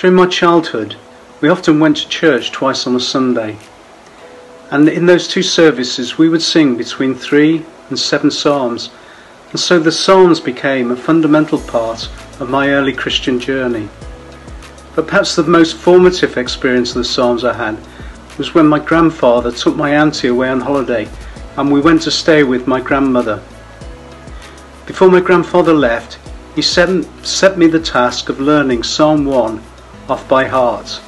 During my childhood, we often went to church twice on a Sunday. And in those two services, we would sing between three and seven psalms. And so the psalms became a fundamental part of my early Christian journey. But perhaps the most formative experience of the psalms I had was when my grandfather took my auntie away on holiday and we went to stay with my grandmother. Before my grandfather left, he set, set me the task of learning Psalm 1 off by heart.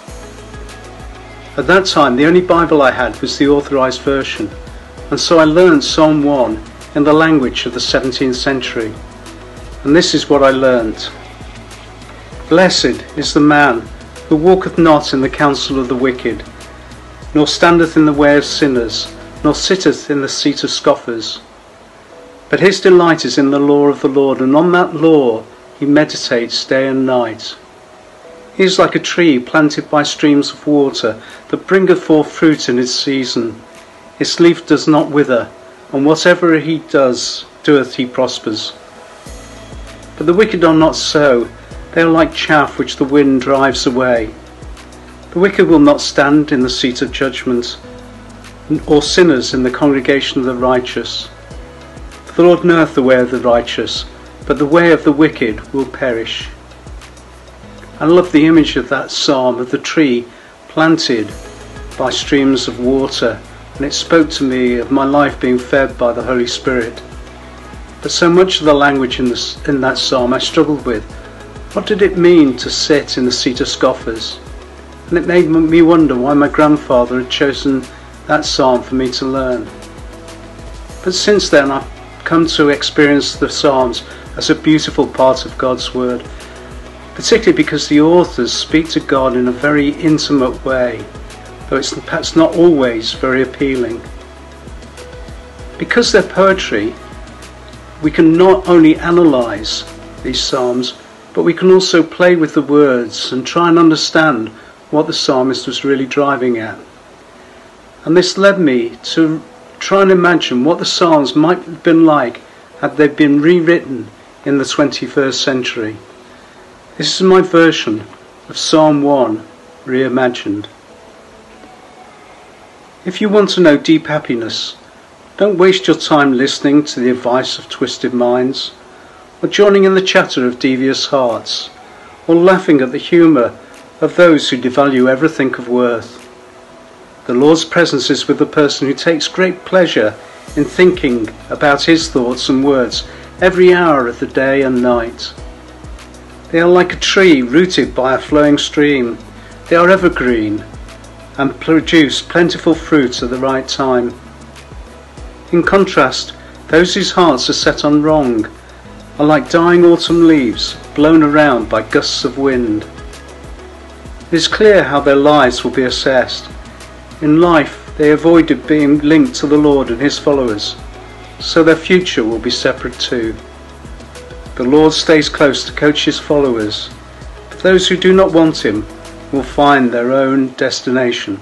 At that time, the only Bible I had was the Authorized Version, and so I learned Psalm 1 in the language of the 17th century. And this is what I learned. Blessed is the man who walketh not in the counsel of the wicked, nor standeth in the way of sinners, nor sitteth in the seat of scoffers. But his delight is in the law of the Lord, and on that law he meditates day and night. He is like a tree planted by streams of water that bringeth forth fruit in its season. Its leaf does not wither, and whatever he does, doeth he prospers. But the wicked are not so, they are like chaff which the wind drives away. The wicked will not stand in the seat of judgment, or sinners in the congregation of the righteous. For the Lord knoweth the way of the righteous, but the way of the wicked will perish. I love the image of that psalm of the tree planted by streams of water, and it spoke to me of my life being fed by the Holy Spirit. But so much of the language in, this, in that psalm I struggled with. What did it mean to sit in the seat of scoffers? And it made me wonder why my grandfather had chosen that psalm for me to learn. But since then I've come to experience the psalms as a beautiful part of God's Word particularly because the authors speak to God in a very intimate way, though it's perhaps not always very appealing. Because they're poetry, we can not only analyse these psalms, but we can also play with the words and try and understand what the psalmist was really driving at. And this led me to try and imagine what the psalms might have been like had they been rewritten in the 21st century. This is my version of Psalm 1 reimagined. If you want to know deep happiness, don't waste your time listening to the advice of twisted minds, or joining in the chatter of devious hearts, or laughing at the humour of those who devalue everything of worth. The Lord's presence is with the person who takes great pleasure in thinking about his thoughts and words every hour of the day and night. They are like a tree rooted by a flowing stream. They are evergreen and produce plentiful fruit at the right time. In contrast, those whose hearts are set on wrong are like dying autumn leaves blown around by gusts of wind. It is clear how their lives will be assessed. In life, they avoided being linked to the Lord and His followers, so their future will be separate too. The Lord stays close to coach his followers, but those who do not want him will find their own destination.